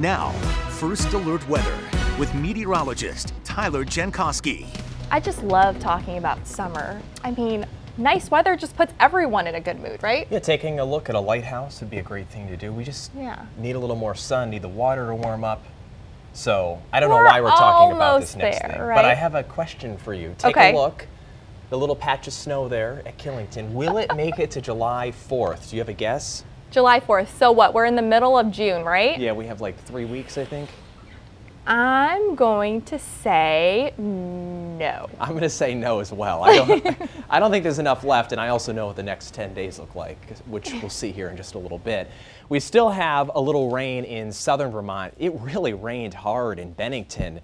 Now, First Alert Weather with meteorologist Tyler Jankoski. I just love talking about summer. I mean, nice weather just puts everyone in a good mood, right? Yeah, taking a look at a lighthouse would be a great thing to do. We just Yeah. need a little more sun, need the water to warm up. So I don't We're know why we're talking about this next there, thing, right? but I have a question for you. Take Okay. a look. The little patch of snow there at Killington. Will it make it to July 4th? Do you have a guess? July 4th. So what? We're in the middle of June, right? Yeah, we have like three weeks, I think. I'm going to say no. I'm going to say no as well. I don't, I don't think there's enough left, and I also know what the next 10 days look like, which we'll see here in just a little bit. We still have a little rain in southern Vermont. It really rained hard in Bennington.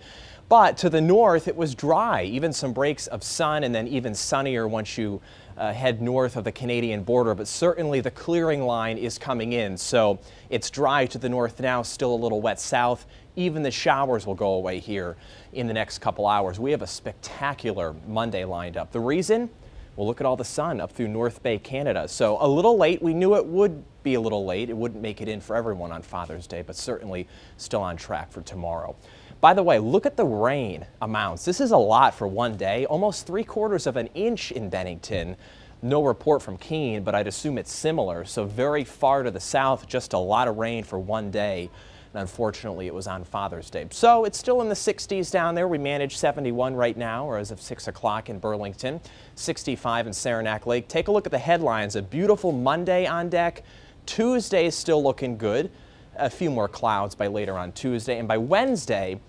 But to the north, it was dry, even some breaks of sun, and then even sunnier once you uh, head north of the Canadian border. But certainly the clearing line is coming in. So it's dry to the north now, still a little wet south. Even the showers will go away here in the next couple hours. We have a spectacular Monday lined up. The reason? Well, look at all the sun up through North Bay, Canada. So a little late. We knew it would be a little late. It wouldn't make it in for everyone on Father's Day, but certainly still on track for tomorrow. By the way, look at the rain amounts. This is a lot for one day, almost three quarters of an inch in Bennington. No report from Keene, but I'd assume it's similar. So very far to the south, just a lot of rain for one day. And unfortunately, it was on Father's Day. So it's still in the 60s down there. We manage 71 right now, or as of 6 o'clock in Burlington, 65 in Saranac Lake. Take a look at the headlines. A beautiful Monday on deck. Tuesday is still looking good. A few more clouds by later on Tuesday. And by Wednesday,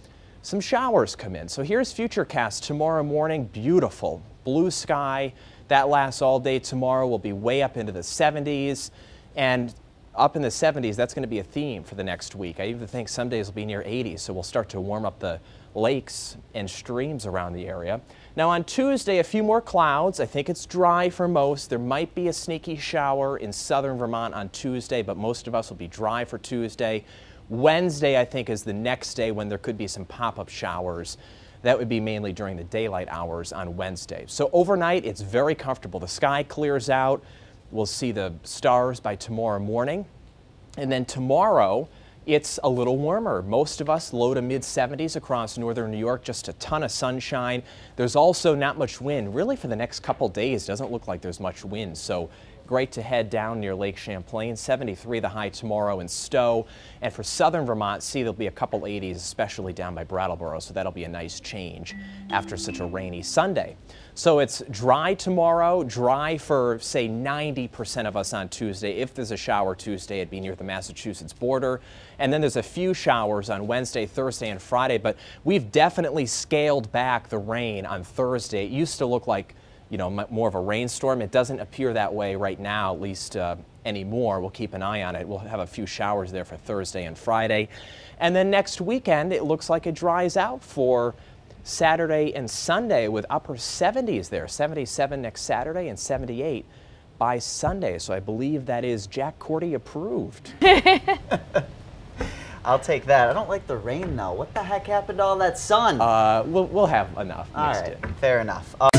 some showers come in. So here's Futurecast tomorrow morning. Beautiful blue sky. That lasts all day tomorrow. We'll be way up into the 70s. And up in the 70s, that's going to be a theme for the next week. I even think some days will be near 80, so we'll start to warm up the lakes and streams around the area. Now on Tuesday, a few more clouds. I think it's dry for most. There might be a sneaky shower in southern Vermont on Tuesday, but most of us will be dry for Tuesday. Wednesday, I think, is the next day when there could be some pop-up showers. That would be mainly during the daylight hours on Wednesday. So overnight, it's very comfortable. The sky clears out. We'll see the stars by tomorrow morning. And then tomorrow, it's a little warmer. Most of us low to mid 70s across northern New York, just a ton of sunshine. There's also not much wind. Really, for the next couple days, doesn't look like there's much wind. So great to head down near Lake Champlain. 73 the high tomorrow in Stowe. And for southern Vermont, see there'll be a couple 80s, especially down by Brattleboro. So that'll be a nice change after such a rainy Sunday. So it's dry tomorrow, dry for say 90% of us on Tuesday. If there's a shower Tuesday, it'd be near the Massachusetts border. And then there's a few showers on Wednesday, Thursday, and Friday. But we've definitely scaled back the rain on Thursday. It used to look like you know, more of a rainstorm. It doesn't appear that way right now, at least uh, anymore. We'll keep an eye on it. We'll have a few showers there for Thursday and Friday. And then next weekend, it looks like it dries out for Saturday and Sunday with upper 70s there. 77 next Saturday and 78 by Sunday. So I believe that is Jack Cordy approved. I'll take that. I don't like the rain though. What the heck happened to all that sun? Uh, we'll, we'll have enough all mixed right, in. fair enough. Uh